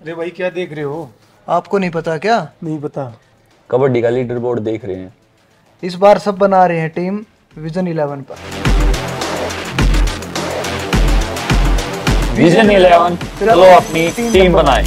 अरे भाई क्या देख रहे हो? आपको नहीं पता क्या? नहीं पता। कबड्डी का लीडर बोर्ड देख रहे हैं। इस बार सब बना रहे हैं टीम विजन इलेवन पर। विजन इलेवन चलो अपनी टीम बनाए।